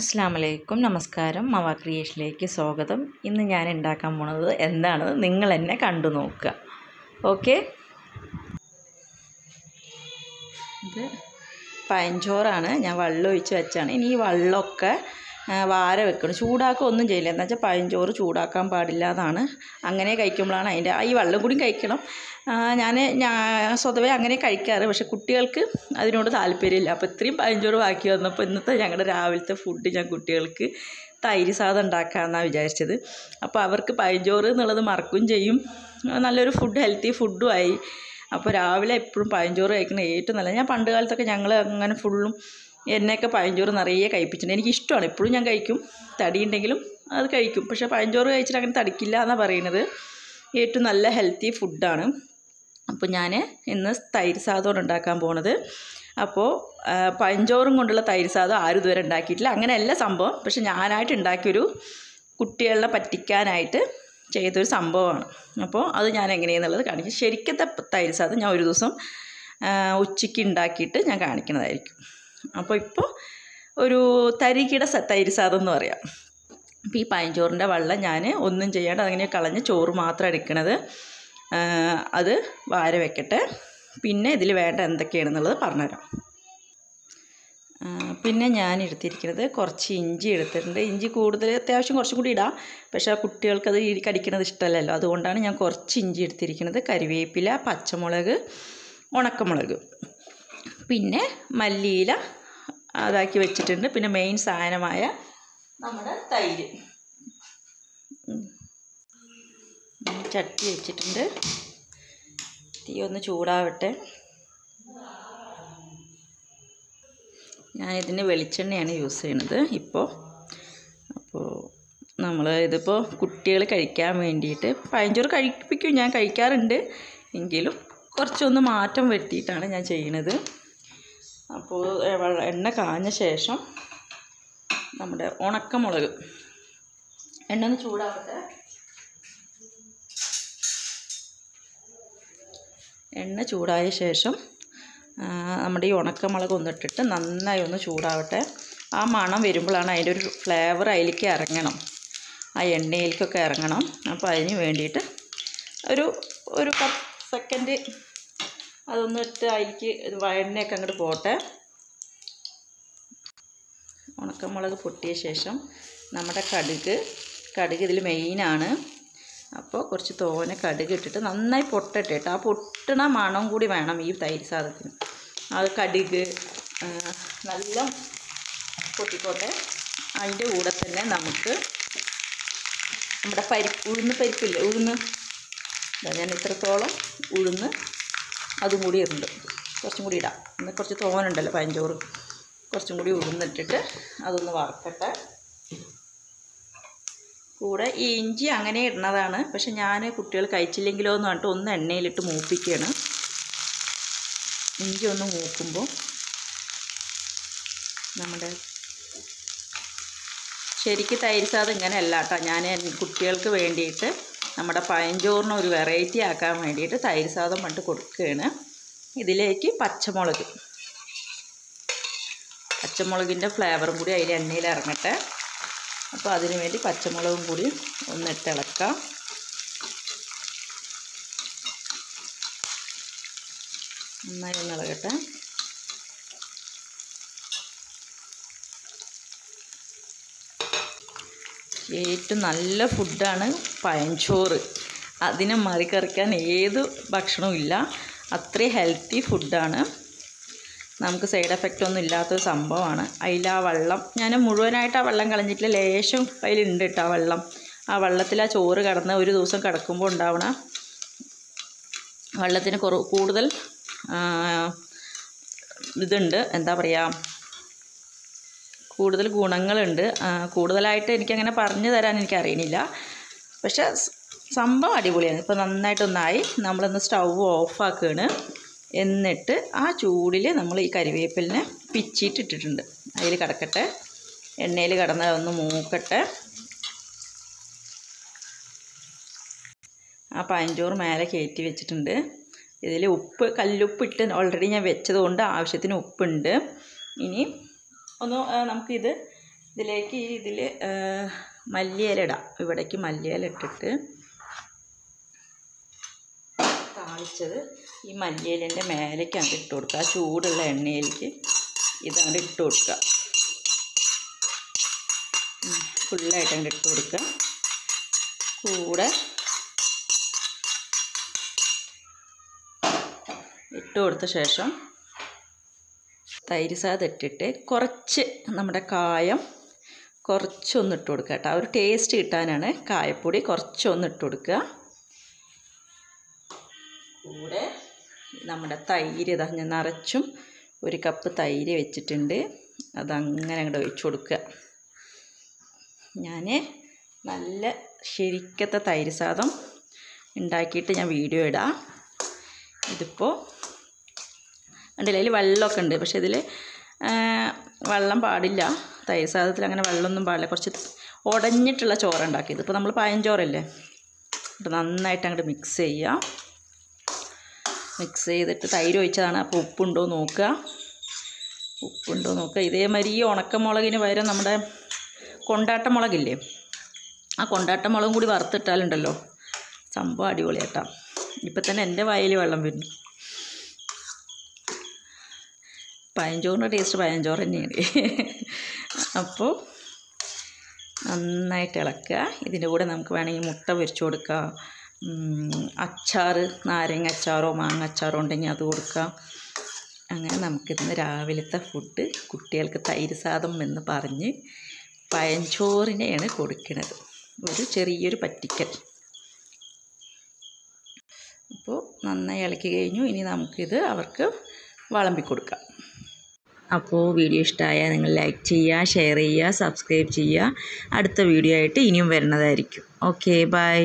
അസ്സാം വലൈക്കും നമസ്കാരം. മവ ക്രിയേഷനിലേക്ക് സ്വാഗതം. ഇന്ന് ഞാൻ ഉണ്ടാക്കാൻ പോണത് എന്താണെന്ന് നിങ്ങൾ എന്നെ കണ്ടു നോക്കുക. ഓക്കെ? ഇത് പഴഞ്ചോറാണ് ഞാൻ വെള്ളം ഒഴിച്ച് വെച്ചാണ്. ഇനി ഈ വെള്ളമൊക്കെ വാര വെക്കണം. ചൂടാക്കുക ഒന്നും ചെയ്യില്ല. എന്ന് വെച്ചാൽ പഴഞ്ചോറ് ചൂടാക്കാൻ പാടില്ല. എന്നാണ് അങ്ങനെ കഴിക്കുമ്പോഴാണ് അതിന്റെ ഈ വെള്ളം കൂടി കഴിക്കണം. ഞാൻ ഞാൻ സ്വതവേ അങ്ങനെ കഴിക്കാറ്. പക്ഷെ കുട്ടികൾക്ക് അതിനോട് താല്പര്യമില്ല. അപ്പോൾ ഇത്രയും പഴഞ്ചോറ് ബാക്കി വന്നപ്പോൾ ഇന്നത്തെ ഞങ്ങളുടെ രാവിലത്തെ ഫുഡ് ഞാൻ കുട്ടികൾക്ക് തൈര് സാധം ഉണ്ടാക്കാമെന്നാണ് വിചാരിച്ചത്. അപ്പോൾ അവർക്ക് പഴഞ്ചോറ് എന്നുള്ളത് മറക്കും ചെയ്യും. നല്ലൊരു ഫുഡ് ഹെൽത്തി ഫുഡും ആയി. അപ്പോൾ രാവിലെ എപ്പോഴും പഴഞ്ചോറ് കഴിക്കുന്നത് ഏറ്റവും നല്ലത്. ഞാൻ പണ്ട് കാലത്തൊക്കെ ഞങ്ങൾ അങ്ങനെ ഫുള്ളും എന്നെയൊക്കെ പഴഞ്ചോറ് നിറയെ കഴിപ്പിച്ചിട്ടുണ്ട്. എനിക്ക് ഇഷ്ടമാണ്. എപ്പോഴും ഞാൻ കഴിക്കും. തടിയുണ്ടെങ്കിലും അത് കഴിക്കും. പക്ഷേ പഴഞ്ചോറ് കഴിച്ചിട്ട് അങ്ങനെ തടിക്കില്ല എന്നാണ് പറയുന്നത്. ഏറ്റവും നല്ല ഹെൽത്തി ഫുഡാണ് അപ്പോൾ ഞാൻ ഇന്ന് തൈര് സാദമാണ് ഉണ്ടാക്കാൻ പോണത്. അപ്പോൾ പഞ്ചോറും കൊണ്ടുള്ള തൈര് സാധം ആരും ഇതുവരെ ഉണ്ടാക്കിയിട്ടില്ല. അങ്ങനെയല്ല സംഭവം. പക്ഷെ ഞാനായിട്ട് ഉണ്ടാക്കിയൊരു കുട്ടികളെ പറ്റിക്കാനായിട്ട് ചെയ്തൊരു സംഭവമാണ്. അപ്പോൾ അത് ഞാൻ എങ്ങനെയാണെന്നുള്ളത് കാണിക്കും. ശരിക്കത്തെ തൈര് സാധം ഞാൻ ഒരു ദിവസം ഉച്ചയ്ക്ക് ഉണ്ടാക്കിയിട്ട് ഞാൻ കാണിക്കുന്നതായിരിക്കും. അപ്പോൾ ഇപ്പോൾ ഒരു തരികിട തൈര് സാദം എന്ന് പറയാം. അപ്പോൾ ഈ പഴഞ്ചോറിന്റെ വെള്ളം ഞാൻ ഒന്നും ചെയ്യാണ്ട് അങ്ങനെ കളഞ്ഞ് ചോറ് മാത്രം എടുക്കണത് അത് വാര വെക്കട്ടെ. പിന്നെ ഇതിൽ വേണ്ട എന്തൊക്കെയാണെന്നുള്ളത് പറഞ്ഞുതരാം. പിന്നെ ഞാൻ എടുത്തിരിക്കുന്നത് കുറച്ച് ഇഞ്ചി എടുത്തിട്ടുണ്ട്. ഇഞ്ചി കൂടുതൽ അത്യാവശ്യം കുറച്ചും കൂടി ഇടാം. പക്ഷേ കുട്ടികൾക്കത് കടിക്കണത് ഇഷ്ടമല്ലല്ലോ. അതുകൊണ്ടാണ് ഞാൻ കുറച്ച് ഇഞ്ചി എടുത്തിരിക്കുന്നത് കരിവേപ്പില പച്ചമുളക് ഉണക്കമുളക്. പിന്നെ മല്ലിയില അതാക്കി വെച്ചിട്ടുണ്ട്. പിന്നെ മെയിൻ സാധനമായ നമ്മുടെ തൈര്. ചട്ടി വെച്ചിട്ടുണ്ട്. തീ ഒന്ന് ചൂടാവട്ടെ. ഞാനിതിന് വെളിച്ചെണ്ണയാണ് യൂസ് ചെയ്യണത് ഇപ്പോൾ അപ്പോൾ നമ്മൾ ഇതിപ്പോൾ കുട്ടികൾ കഴിക്കാൻ വേണ്ടിയിട്ട് പഴഞ്ചോറ് കഴിപ്പിക്കും. ഞാൻ കഴിക്കാറുണ്ട്. എങ്കിലും കുറച്ചൊന്ന് മാറ്റം വരുത്തിയിട്ടാണ് ഞാൻ ചെയ്യണത്. അപ്പോൾ എണ്ണ കാഞ്ഞ ശേഷം നമ്മുടെ ഉണക്കമുളക്. എണ്ണ ഒന്ന് ചൂടാവട്ടെ. എണ്ണ ചൂടായ ശേഷം നമ്മുടെ ഈ ഉണക്കമുളക് ഒന്നിട്ടിട്ട് നന്നായി ഒന്ന് ചൂടാവട്ടെ. ആ മണം വരുമ്പോഴാണ് അതിന്റെ ഒരു ഫ്ലേവർ അതിലേക്ക് ഇറങ്ങണം. ആ എണ്ണയിലേക്കൊക്കെ ഇറങ്ങണം. അപ്പോൾ അതിന് വേണ്ടിയിട്ട് ഒരു ഒരു പത്ത് സെക്കൻഡ് അതൊന്ന് ഇട്ട് അതിലേക്ക് എണ്ണയൊക്കെ അങ്ങോട്ട് പോട്ടെ. ഉണക്കമുളക് പൊട്ടിയ ശേഷം നമ്മുടെ കടുക് കടുക് ഇതിൽ മെയിനാണ്. അപ്പോൾ കുറച്ച് തോനെ കടുക് ഇട്ടിട്ട് നന്നായി പൊട്ടട്ടെ കേട്ടോ. ആ പൊട്ടണ മണം കൂടി വേണം ഈ തൈര് സാധനത്തിന്. ആ കടുക് നല്ല പൊട്ടിക്കോട്ടെ. അതിന്റെ കൂടെ തന്നെ നമുക്ക് നമ്മുടെ പരിപ്പ് ഉഴുന്ന് പരിപ്പില്ലേ? ഉഴുന്ന്. ഞാൻ ഇത്രത്തോളം ഉഴുന്ന് അതും കൂടി ഇടുന്നുണ്ട് കുറച്ചും കൂടി ഇടാം. എന്നാൽ കുറച്ച് തോനുണ്ടല്ലോ പഴഞ്ചോറ് കുറച്ചും കൂടി ഉഴുന്നിട്ടിട്ട് അതൊന്ന് വറുക്കട്ടെ. കൂടെ ഈ ഇഞ്ചി അങ്ങനെ ഇടുന്നതാണ്. പക്ഷെ ഞാൻ കുട്ടികൾ കഴിച്ചില്ലെങ്കിലോ എന്ന് പറഞ്ഞിട്ട് ഒന്ന് എണ്ണയിലിട്ട് മൂപ്പിക്കുകയാണ്. ഇഞ്ചി ഒന്ന് മൂക്കുമ്പോൾ നമ്മുടെ ശരിക്ക് തൈര് സാധനം ഇങ്ങനെയല്ല കേട്ടോ. ഞാൻ കുട്ടികൾക്ക് വേണ്ടിയിട്ട് നമ്മുടെ പഴഞ്ചോറിന് ഒരു വെറൈറ്റി ആക്കാൻ വേണ്ടിയിട്ട് തൈര് സാദം പണ്ട് കൊടുക്കുകയാണ്. ഇതിലേക്ക് പച്ചമുളക്. പച്ചമുളകിന്റെ ഫ്ലേവറും കൂടി അതിൽ എണ്ണയിൽ ഇറങ്ങട്ടെ. അപ്പോൾ അതിന് വേണ്ടി പച്ചമുളകും കൂടി ഒന്ന് ഇട്ടിളക്കാം നന്നായി ഒന്ന് ഇളകട്ടെ. ഏറ്റവും നല്ല ഫുഡാണ് പഴഞ്ചോറ്. അതിനെ മറികറിക്കാൻ ഏത് ഭക്ഷണവും ഇല്ല. അത്രയും ഹെൽത്തി ഫുഡാണ്. നമുക്ക് സൈഡ് എഫക്റ്റ് ഒന്നും ഇല്ലാത്തൊരു സംഭവമാണ്. അതിൽ ആ വെള്ളം ഞാൻ മുഴുവനായിട്ട് ആ വെള്ളം കളഞ്ഞിട്ടില്ല. ലേശം അതിലുണ്ട് കേട്ടോ ആ വെള്ളം. ആ വെള്ളത്തിൽ ആ ചോറ് കടന്ന് ഒരു ദിവസം കിടക്കുമ്പോൾ ഉണ്ടാവണ വെള്ളത്തിന് കുറവ് കൂടുതൽ ഇതുണ്ട്. എന്താ പറയുക കൂടുതൽ ഗുണങ്ങളുണ്ട്. കൂടുതലായിട്ട് എനിക്കങ്ങനെ പറഞ്ഞു തരാൻ എനിക്കറിയണില്ല. പക്ഷെ സംഭവം അടിപൊളിയാണ്. ഇപ്പോൾ നന്നായിട്ടൊന്നായി. നമ്മളൊന്ന് സ്റ്റൗ ഓഫാക്കുകയാണ് എന്നിട്ട് ആ ചൂടിൽ നമ്മൾ ഈ കരിവേപ്പിലിനെ പിച്ചിട്ട് ഇട്ടിട്ടുണ്ട് അതിൽ കിടക്കട്ടെ. എണ്ണയിൽ കിടന്ന് ഒന്ന് മൂക്കട്ടെ. ആ പഞ്ചോറ് മേലെ കയറ്റി വെച്ചിട്ടുണ്ട്. ഇതിൽ ഉപ്പ് കല്ലുപ്പിട്ട് ഓൾറെഡി ഞാൻ വെച്ചതുകൊണ്ട് ആവശ്യത്തിന് ഉപ്പുണ്ട്. ഇനി ഒന്ന് നമുക്കിത് ഇതിലേക്ക് ഇതിൽ മല്ലിയില ഇടാം. ഇവിടേക്ക് മല്ലിയില ഇട്ടിട്ട് താളിച്ചത് ഈ മല്ലിയിലേന്റെ മേലേക്ക് അങ്ങോട്ട് ഇട്ട് കൊടുക്കുക. ആ ചൂടുള്ള എണ്ണയിലേക്ക് ഇതങ്ങോട്ട് ഇട്ട് കൊടുക്കുക. ഫുള്ളായിട്ട് അങ്ങോട്ട് ഇട്ട് കൊടുക്കുക. കൂടെ ഇട്ട് കൊടുത്ത ശേഷം തൈര് സാദം ഇട്ടിട്ട് കുറച്ച് നമ്മുടെ കായം കുറച്ചൊന്ന് ഇട്ട് കൊടുക്കുക കേട്ടോ. ഒരു ടേസ്റ്റ് കിട്ടാനാണ് കായപ്പൊടി കുറച്ചൊന്ന് ഇട്ട് കൊടുക്കുക. കൂടെ നമ്മുടെ തൈര് ഇതാ ഞാൻ നിറച്ചും ഒരു കപ്പ് തൈര് വെച്ചിട്ടുണ്ട്. അതങ്ങനെ അങ്ങോട്ട് ഒഴിച്ചു കൊടുക്കുക. ഞാൻ നല്ല ശരിക്കത്തെ തൈര് സാദം ഉണ്ടാക്കിയിട്ട് ഞാൻ വീഡിയോ ഇടാം. ഇതിപ്പോൾ ഉണ്ടല്ലോ അതിൽ വെള്ളമൊക്കെ ഉണ്ട്. പക്ഷെ ഇതിൽ വെള്ളം പാടില്ല. തൈര് സാധനത്തിൽ അങ്ങനെ വെള്ളമൊന്നും പാടില്ല. കുറച്ച് ഉടഞ്ഞിട്ടുള്ള ചോറ് ഉണ്ടാക്കിയത്. ഇപ്പോൾ നമ്മൾ പഴഞ്ചോറല്ലേ എന്നിട്ട് നന്നായിട്ട് അങ്ങോട്ട് മിക്സ് ചെയ്യുക മിക്സ് ചെയ്തിട്ട് തൈര് ഒഴിച്ചതാണ്. അപ്പോൾ ഉപ്പുണ്ടോ നോക്കുക. ഉപ്പുണ്ടോ നോക്കുക. ഇതേമാതിരി ഈ ഉണക്കമുളകിന് പകരം നമ്മുടെ കൊണ്ടാട്ട മുളകില്ലേ? ആ കൊണ്ടാട്ട മുളകും കൂടി വറുത്തിട്ടാലുണ്ടല്ലോ. സംഭവം അടിപൊളിയാട്ടാ ഇപ്പം തന്നെ എന്റെ വായിൽ വെള്ളം വരുന്നു. പഴഞ്ചോറിന്റെ ടേസ്റ്റ് പഴഞ്ചോറ് തന്നെയാണ്. അപ്പോൾ നന്നായിട്ട് ഇളക്കുക. ഇതിന്റെ കൂടെ നമുക്ക് വേണമെങ്കിൽ മുട്ട പൊരിച്ചു കൊടുക്കുക അച്ചാർ നാരങ്ങ അച്ചാറോ മാങ്ങ അച്ചാറോ ഉണ്ടെങ്കിൽ അത് കൊടുക്കാം. അങ്ങനെ നമുക്കിന്ന് രാവിലത്തെ ഫുഡ് കുട്ടികൾക്ക് തൈര് സാദം എന്ന് പറഞ്ഞ് പഴഞ്ചോറിനെയാണ് കൊടുക്കുന്നത് ഒരു ചെറിയൊരു പറ്റിക്കൽ. അപ്പോൾ നന്നായി ഇളക്കി കഴിഞ്ഞു. ഇനി നമുക്കിത് അവർക്ക് വിളമ്പി കൊടുക്കാം. അപ്പോൾ വീഡിയോ ഇഷ്ടമായാൽ നിങ്ങൾ ലൈക്ക് ചെയ്യുക ഷെയർ ചെയ്യുക സബ്സ്ക്രൈബ് ചെയ്യുക. അടുത്ത വീഡിയോ ആയിട്ട് ഇനിയും വരുന്നതായിരിക്കും. Okay bye.